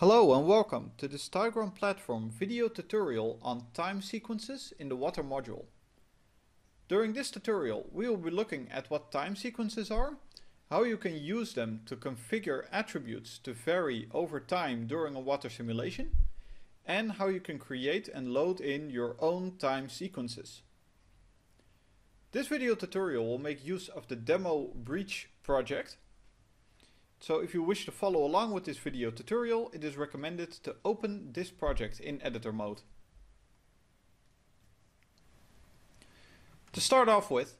Hello and welcome to this Tygron platform video tutorial on time sequences in the water module. During this tutorial we will be looking at what time sequences are, how you can use them to configure attributes to vary over time during a water simulation, and how you can create and load in your own time sequences. This video tutorial will make use of the demo breach project so if you wish to follow along with this video tutorial, it is recommended to open this project in editor mode. To start off with,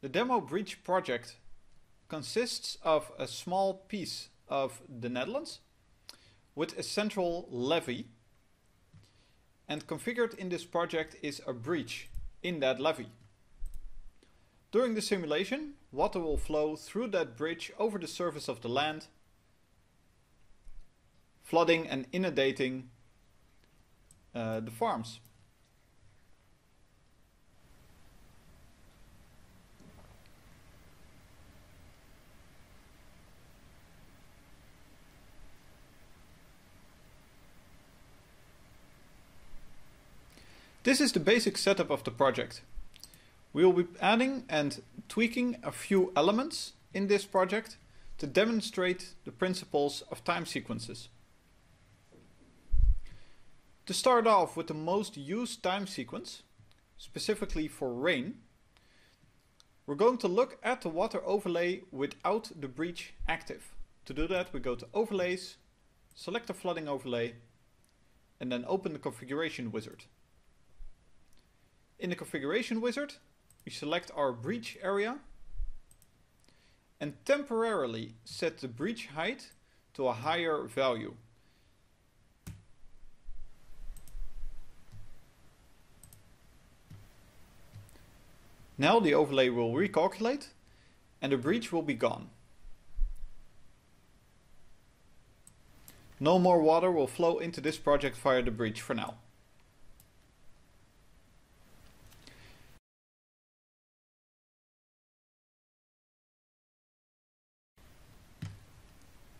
the demo breach project consists of a small piece of the Netherlands with a central levee and configured in this project is a breach in that levee. During the simulation, water will flow through that breach over the surface of the land, flooding and inundating uh, the farms. This is the basic setup of the project. We will be adding and tweaking a few elements in this project to demonstrate the principles of time sequences. To start off with the most used time sequence, specifically for rain, we're going to look at the water overlay without the breach active. To do that, we go to Overlays, select the flooding overlay, and then open the configuration wizard. In the configuration wizard, we select our breach area and temporarily set the breach height to a higher value. Now the overlay will recalculate and the breach will be gone. No more water will flow into this project via the breach for now.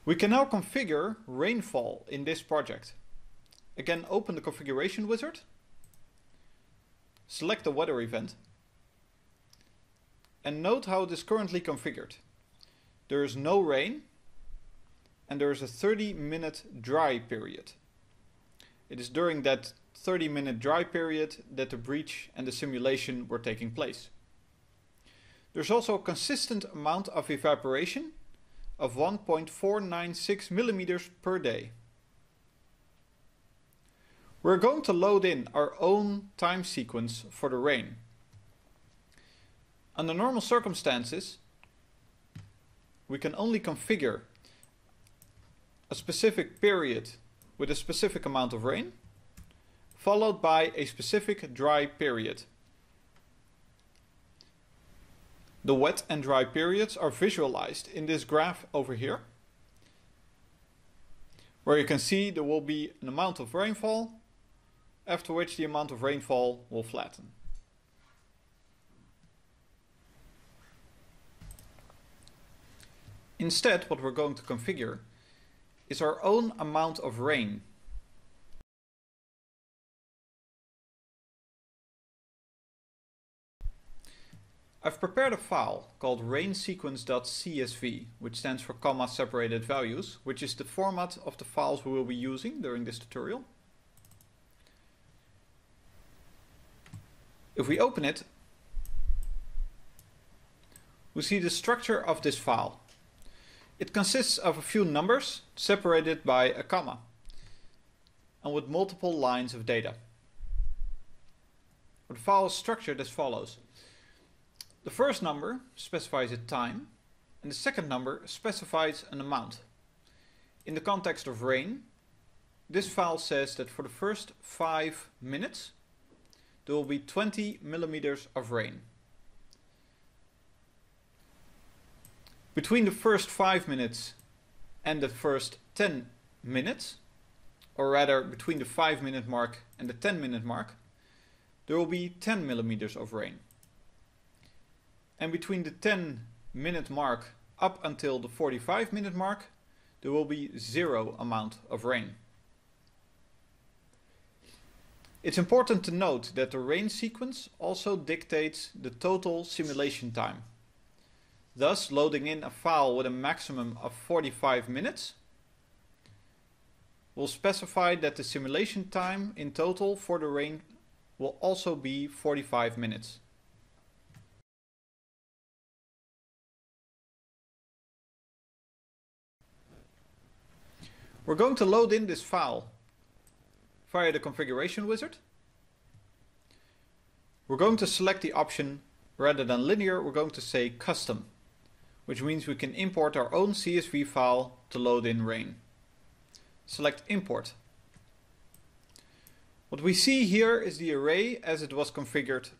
We can now configure rainfall in this project. Again, open the configuration wizard, select the weather event, and note how it is currently configured. There is no rain, and there is a 30 minute dry period. It is during that 30 minute dry period that the breach and the simulation were taking place. There's also a consistent amount of evaporation of 1.496 millimeters per day. We're going to load in our own time sequence for the rain. Under normal circumstances, we can only configure a specific period with a specific amount of rain, followed by a specific dry period. The wet and dry periods are visualized in this graph over here, where you can see there will be an amount of rainfall, after which the amount of rainfall will flatten. Instead, what we're going to configure is our own amount of rain I've prepared a file called rainsequence.csv, which stands for comma separated values, which is the format of the files we will be using during this tutorial. If we open it, we see the structure of this file. It consists of a few numbers separated by a comma and with multiple lines of data. The file is structured as follows. The first number specifies a time and the second number specifies an amount. In the context of rain, this file says that for the first 5 minutes there will be 20 millimeters of rain. Between the first 5 minutes and the first 10 minutes, or rather between the 5 minute mark and the 10 minute mark, there will be 10 millimeters of rain and between the 10 minute mark up until the 45 minute mark there will be zero amount of rain. It's important to note that the rain sequence also dictates the total simulation time. Thus, loading in a file with a maximum of 45 minutes will specify that the simulation time in total for the rain will also be 45 minutes. We're going to load in this file via the configuration wizard. We're going to select the option rather than linear, we're going to say custom, which means we can import our own CSV file to load in rain. Select import. What we see here is the array as it was configured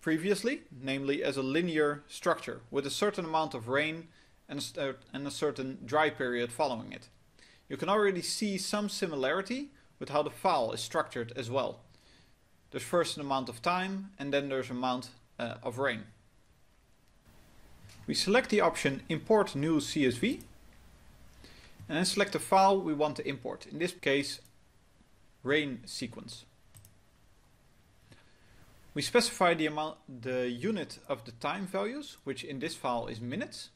previously, namely as a linear structure with a certain amount of rain and a, uh, certain dry period following it. You can already see some similarity with how the file is structured as well. There's first an amount of time and then there's an amount uh, of rain. We select the option import new CSV and then select the file we want to import, in this case rain sequence. We specify the amount, the unit of the time values, which in this file is minutes.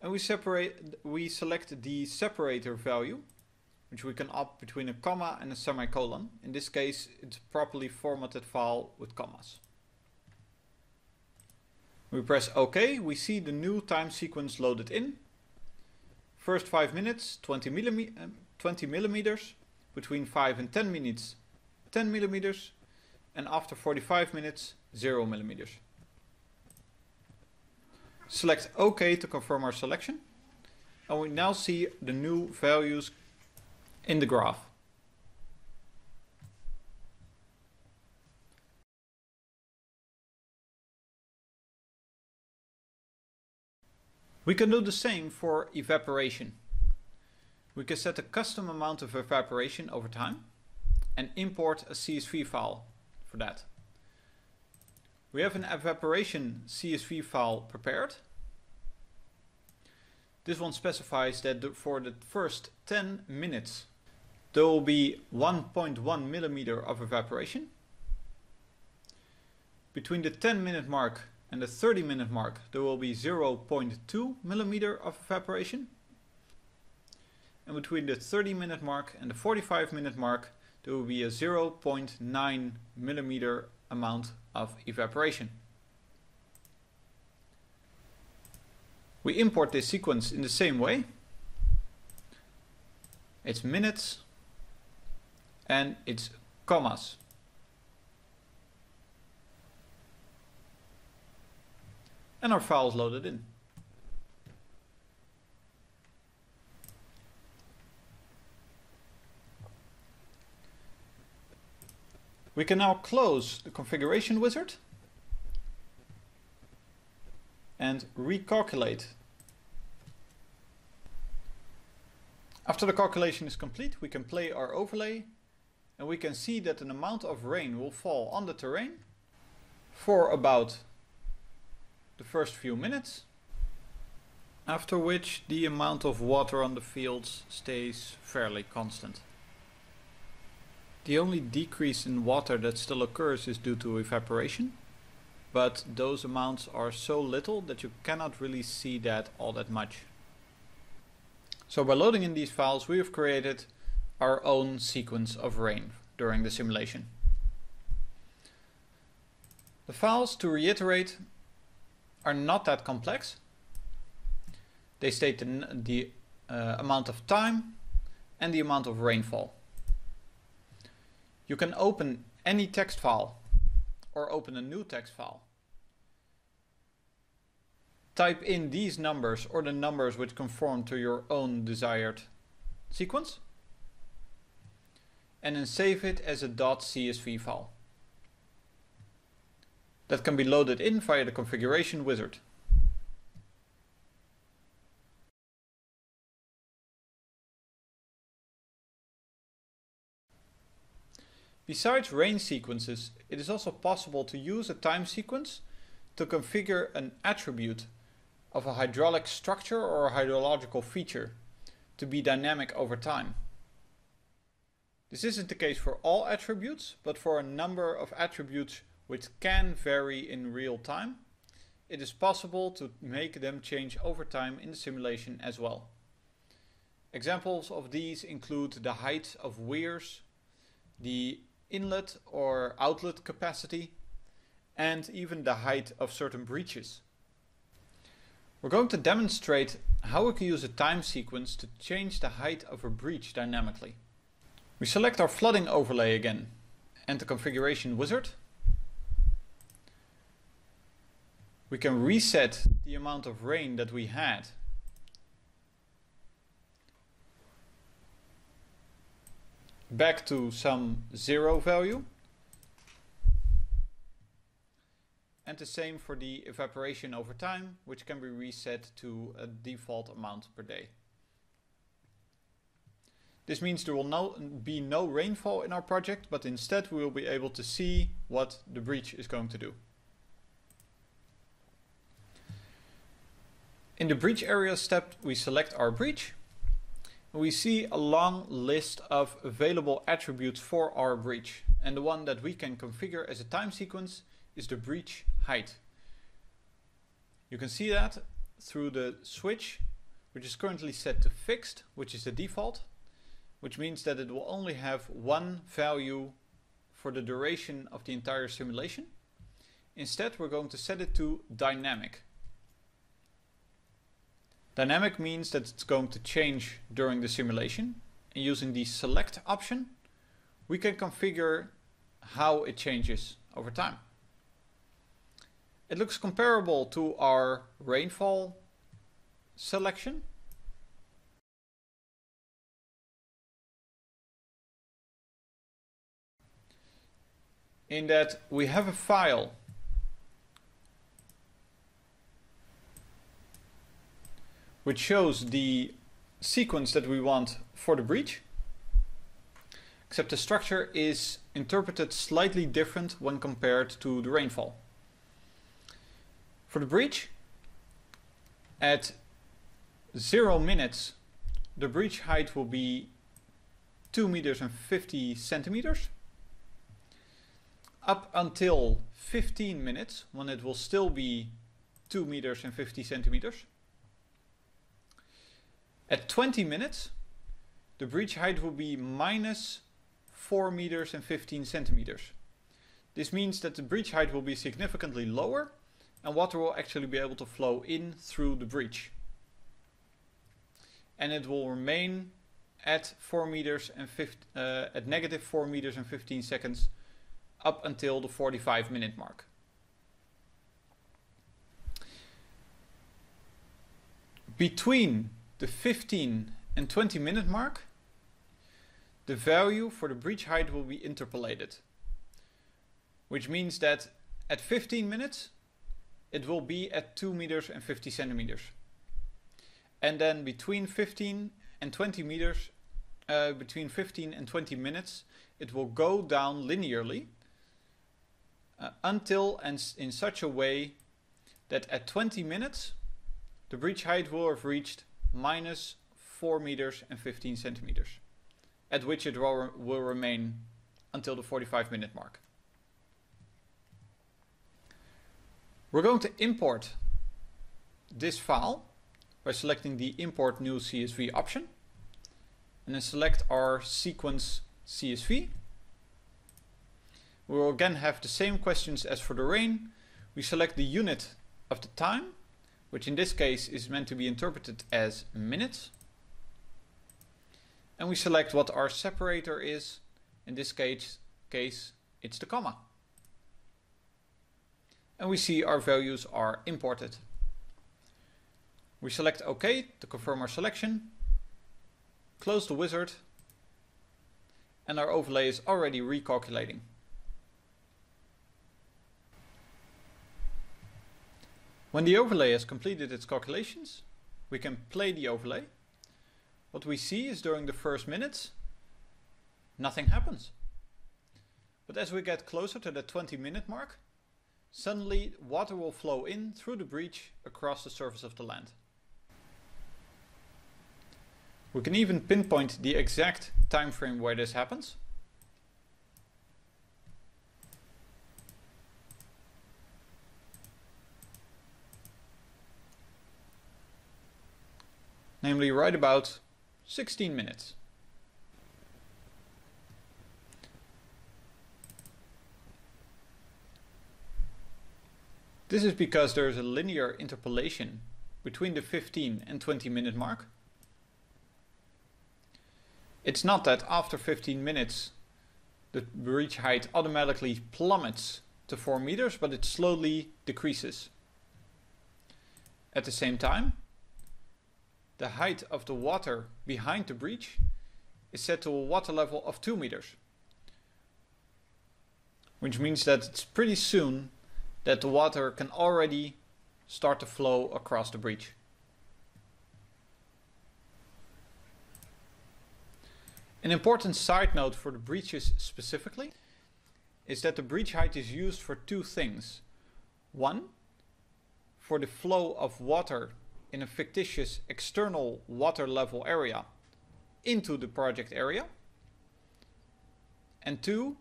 And we separate, we select the separator value, which we can opt between a comma and a semicolon. In this case, it's a properly formatted file with commas. We press OK, we see the new time sequence loaded in. First 5 minutes, 20, millime uh, 20 millimeters. Between 5 and 10 minutes, 10 millimeters. And after 45 minutes, 0 millimeters. Select OK to confirm our selection. And we now see the new values in the graph. We can do the same for evaporation. We can set a custom amount of evaporation over time and import a CSV file for that. We have an evaporation CSV file prepared this one specifies that for the first 10 minutes there will be 1.1 millimeter of evaporation. Between the 10 minute mark and the 30 minute mark there will be 0.2 millimeter of evaporation. And between the 30 minute mark and the 45 minute mark there will be a 0.9 millimeter amount of evaporation. We import this sequence in the same way. It's minutes and it's commas. And our file is loaded in. We can now close the configuration wizard and recalculate. After the calculation is complete, we can play our overlay and we can see that an amount of rain will fall on the terrain for about the first few minutes, after which the amount of water on the fields stays fairly constant. The only decrease in water that still occurs is due to evaporation, but those amounts are so little that you cannot really see that all that much. So by loading in these files we have created our own sequence of rain during the simulation. The files, to reiterate, are not that complex. They state the, the uh, amount of time and the amount of rainfall. You can open any text file or open a new text file. Type in these numbers or the numbers which conform to your own desired sequence and then save it as a .csv file. That can be loaded in via the configuration wizard. Besides rain sequences, it is also possible to use a time sequence to configure an attribute of a hydraulic structure or a hydrological feature to be dynamic over time. This isn't the case for all attributes, but for a number of attributes which can vary in real time, it is possible to make them change over time in the simulation as well. Examples of these include the height of weirs, the inlet or outlet capacity, and even the height of certain breaches. We're going to demonstrate how we can use a time sequence to change the height of a breach dynamically. We select our flooding overlay again and the configuration wizard we can reset the amount of rain that we had. Back to some zero value. And the same for the evaporation over time, which can be reset to a default amount per day. This means there will no, be no rainfall in our project, but instead we will be able to see what the breach is going to do. In the breach area step, we select our breach. We see a long list of available attributes for our breach. And the one that we can configure as a time sequence is the breach height. You can see that through the switch, which is currently set to fixed, which is the default, which means that it will only have one value for the duration of the entire simulation. Instead, we're going to set it to dynamic. Dynamic means that it's going to change during the simulation. And using the select option, we can configure how it changes over time. It looks comparable to our rainfall selection. In that we have a file which shows the sequence that we want for the breach. Except the structure is interpreted slightly different when compared to the rainfall. For the breach, at 0 minutes, the breach height will be 2 meters and 50 centimeters. Up until 15 minutes, when it will still be 2 meters and 50 centimeters. At 20 minutes, the breach height will be minus 4 meters and 15 centimeters. This means that the breach height will be significantly lower and water will actually be able to flow in through the breach. And it will remain at 4 meters and 50, uh, at negative 4 meters and 15 seconds up until the 45 minute mark. Between the 15 and 20 minute mark, the value for the breach height will be interpolated. Which means that at 15 minutes, it will be at 2 meters and 50 centimeters. And then between 15 and 20 meters, uh, between 15 and 20 minutes, it will go down linearly uh, until and in such a way that at 20 minutes, the breach height will have reached minus 4 meters and 15 centimeters, at which it will, remain until the 45 minute mark. We're going to import this file by selecting the import new CSV option and then select our sequence CSV. We will again have the same questions as for the rain. We select the unit of the time which in this case is meant to be interpreted as minutes. And we select what our separator is. In this case, case it's the comma. And we see our values are imported. We select OK to confirm our selection, close the wizard, and our overlay is already recalculating. When the overlay has completed its calculations, we can play the overlay. What we see is during the first minutes, nothing happens. But as we get closer to the 20 minute mark, suddenly water will flow in through the breach across the surface of the land. We can even pinpoint the exact time frame where this happens. Namely right about 16 minutes. This is because there is a linear interpolation between the 15 and 20 minute mark. It's not that after 15 minutes the breach height automatically plummets to 4 meters, but it slowly decreases. At the same time, the height of the water behind the breach is set to a water level of 2 meters. Which means that it's pretty soon that the water can already start to flow across the breach. An important side note for the breaches specifically is that the breach height is used for two things. One, for the flow of water in a fictitious external water level area into the project area. And two,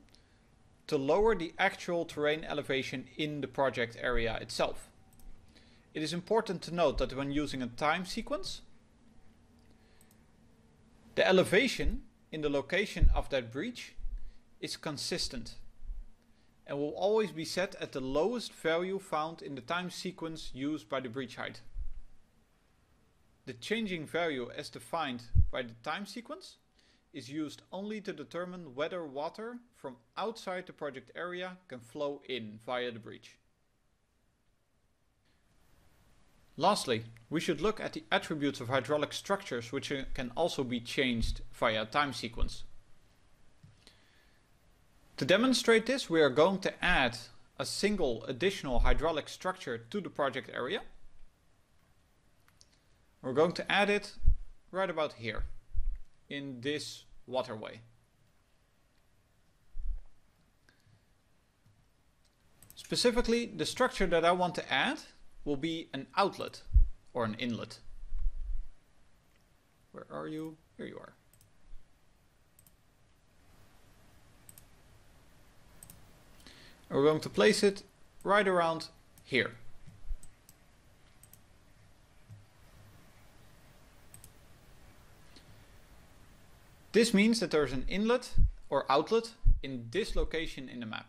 to lower the actual terrain elevation in the project area itself. It is important to note that when using a time sequence, the elevation in the location of that breach is consistent and will always be set at the lowest value found in the time sequence used by the breach height. The changing value as defined by the time sequence is used only to determine whether water from outside the project area can flow in via the breach. Lastly, we should look at the attributes of hydraulic structures which uh, can also be changed via time sequence. To demonstrate this, we are going to add a single additional hydraulic structure to the project area. We're going to add it right about here in this waterway. Specifically, the structure that I want to add will be an outlet or an inlet. Where are you? Here you are. we're going to place it right around here. This means that there's an inlet or outlet in this location in the map.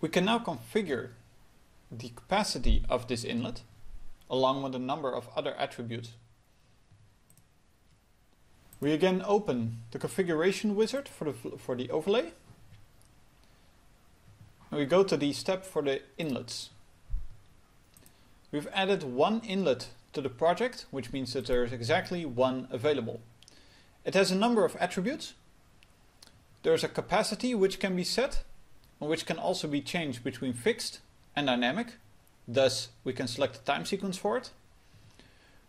We can now configure the capacity of this inlet along with a number of other attributes. We again open the configuration wizard for the, for the overlay. And we go to the step for the inlets. We've added one inlet to the project, which means that there is exactly one available. It has a number of attributes. There's a capacity which can be set, and which can also be changed between fixed and dynamic. Thus, we can select a time sequence for it.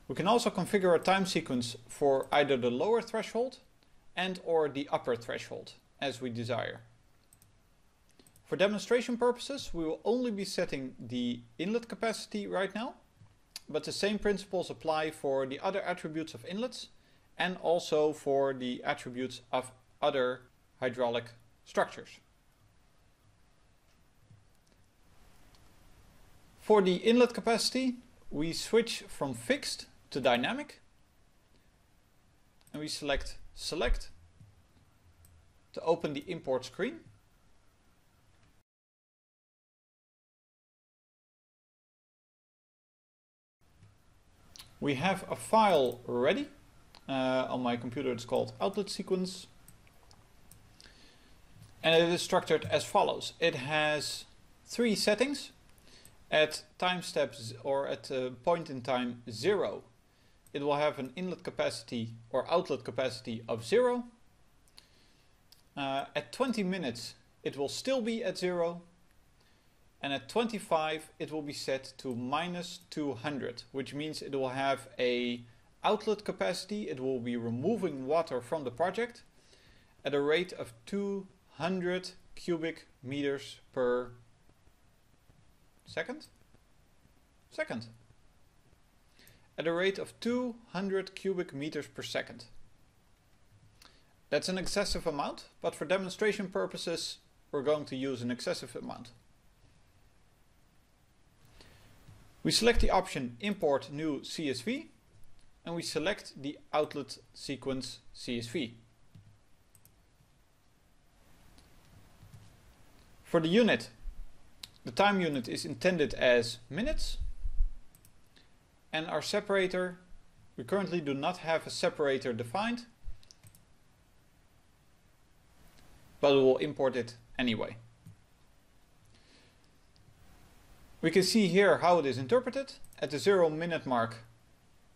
We can also configure a time sequence for either the lower threshold and or the upper threshold as we desire. For demonstration purposes, we will only be setting the inlet capacity right now, but the same principles apply for the other attributes of inlets and also for the attributes of other hydraulic structures. For the inlet capacity, we switch from fixed to dynamic and we select select to open the import screen We have a file ready. Uh, on my computer it's called outlet sequence. And it is structured as follows. It has three settings. At time steps or at a point in time zero, it will have an inlet capacity or outlet capacity of zero. Uh, at 20 minutes, it will still be at zero and at 25 it will be set to minus 200 which means it will have a outlet capacity. It will be removing water from the project at a rate of 200 cubic meters per second. Second. At a rate of 200 cubic meters per second. That's an excessive amount but for demonstration purposes we're going to use an excessive amount We select the option Import New CSV and we select the outlet sequence CSV. For the unit, the time unit is intended as minutes and our separator, we currently do not have a separator defined, but we will import it anyway. We can see here how it is interpreted. At the zero minute mark,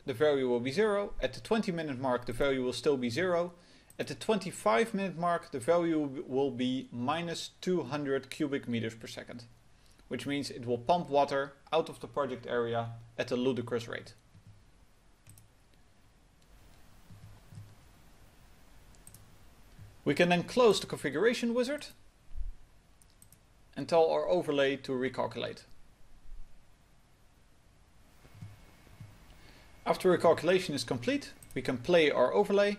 the value will be zero. At the 20 minute mark, the value will still be zero. At the 25 minute mark, the value will be minus 200 cubic meters per second, which means it will pump water out of the project area at a ludicrous rate. We can then close the configuration wizard and tell our overlay to recalculate. After a calculation is complete, we can play our overlay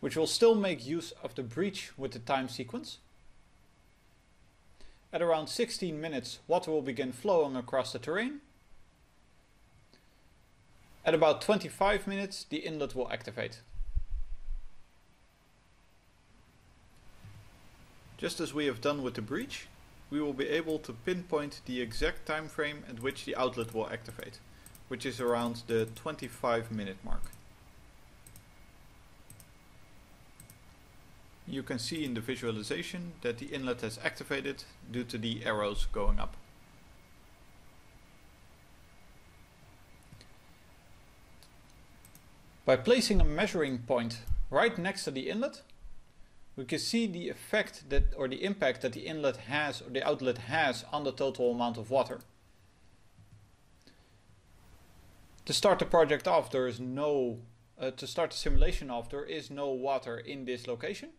which will still make use of the breach with the time sequence. At around 16 minutes, water will begin flowing across the terrain. At about 25 minutes, the inlet will activate. Just as we have done with the breach, we will be able to pinpoint the exact time frame at which the outlet will activate, which is around the 25 minute mark. you can see in the visualization that the inlet has activated due to the arrows going up. By placing a measuring point right next to the inlet, we can see the effect that or the impact that the inlet has or the outlet has on the total amount of water. To start the project off, there is no, uh, to start the simulation off, there is no water in this location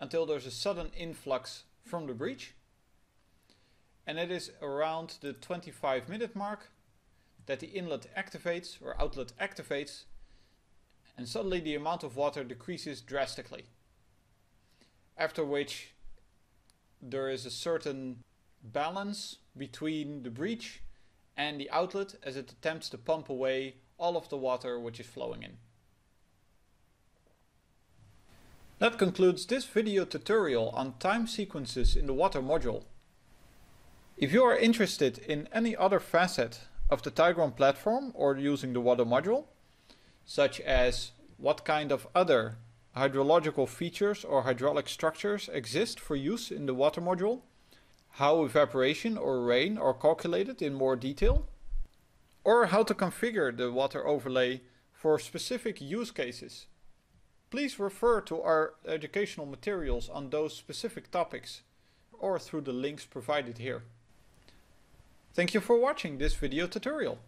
until there's a sudden influx from the breach. And it is around the 25 minute mark that the inlet activates or outlet activates and suddenly the amount of water decreases drastically. After which there is a certain balance between the breach and the outlet as it attempts to pump away all of the water which is flowing in. That concludes this video tutorial on time sequences in the water module. If you are interested in any other facet of the Tygron platform or using the water module, such as what kind of other hydrological features or hydraulic structures exist for use in the water module, how evaporation or rain are calculated in more detail, or how to configure the water overlay for specific use cases Please refer to our educational materials on those specific topics or through the links provided here. Thank you for watching this video tutorial.